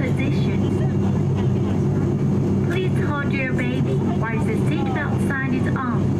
position. Please hold your baby while the seatbelt sign is on.